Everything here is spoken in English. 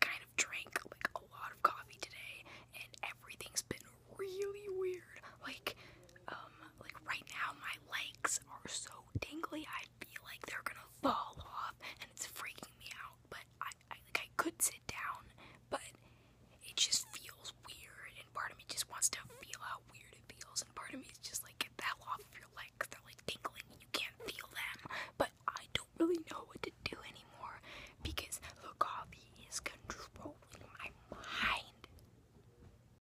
kind of